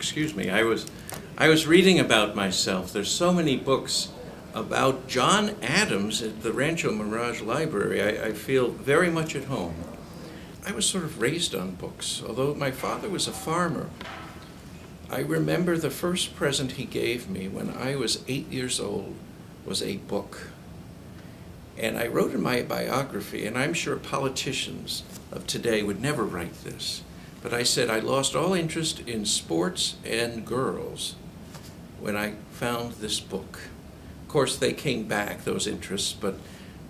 excuse me. I was, I was reading about myself. There's so many books about John Adams at the Rancho Mirage Library. I, I feel very much at home. I was sort of raised on books, although my father was a farmer. I remember the first present he gave me when I was eight years old was a book. And I wrote in my biography, and I'm sure politicians of today would never write this, but I said I lost all interest in sports and girls when I found this book. Of course, they came back, those interests, but,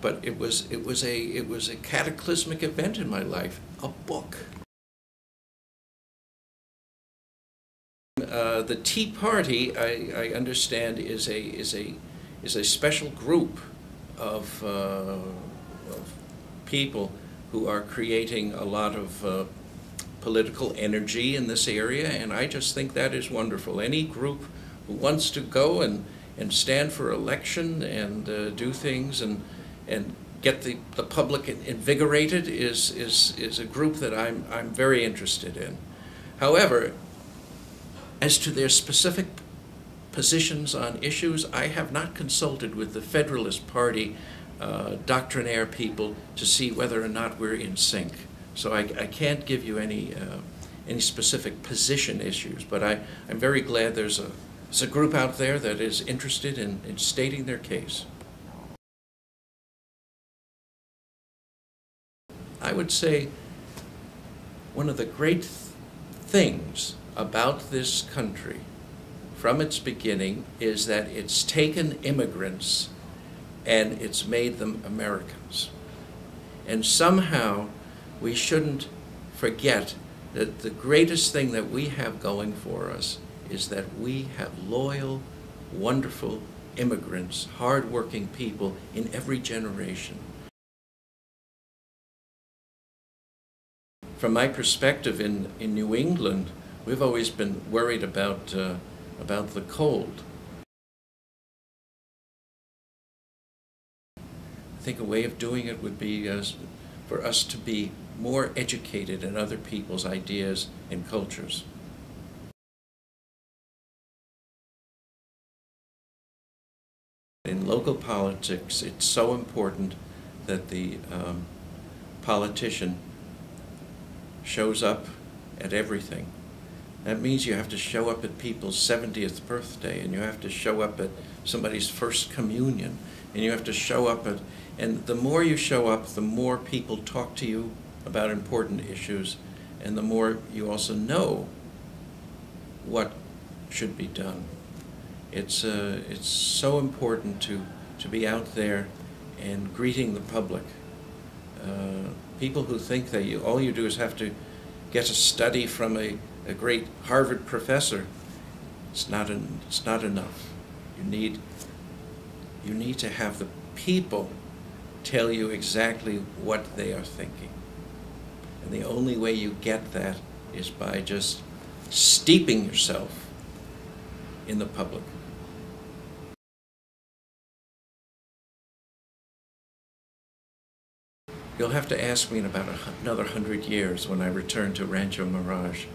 but it, was, it, was a, it was a cataclysmic event in my life, a book. Uh, the Tea Party, I, I understand, is a, is, a, is a special group of, uh, of people who are creating a lot of uh, political energy in this area, and I just think that is wonderful. Any group who wants to go and, and stand for election and uh, do things and, and get the, the public invigorated is, is, is a group that I'm, I'm very interested in. However, as to their specific positions on issues. I have not consulted with the Federalist Party uh, doctrinaire people to see whether or not we're in sync. So I, I can't give you any, uh, any specific position issues, but I, I'm very glad there's a, there's a group out there that is interested in, in stating their case. I would say one of the great th things about this country from its beginning is that it's taken immigrants and it's made them Americans. And somehow we shouldn't forget that the greatest thing that we have going for us is that we have loyal, wonderful immigrants, hardworking people in every generation. From my perspective in, in New England, we've always been worried about uh, about the cold. I think a way of doing it would be uh, for us to be more educated in other people's ideas and cultures. In local politics, it's so important that the um, politician shows up at everything. That means you have to show up at people's 70th birthday, and you have to show up at somebody's first communion, and you have to show up at, and the more you show up, the more people talk to you about important issues, and the more you also know what should be done. It's, uh, it's so important to, to be out there and greeting the public. Uh, people who think that you, all you do is have to get a study from a a great Harvard professor, it's not, an, it's not enough. You need, you need to have the people tell you exactly what they are thinking. And the only way you get that is by just steeping yourself in the public. You'll have to ask me in about another hundred years when I return to Rancho Mirage.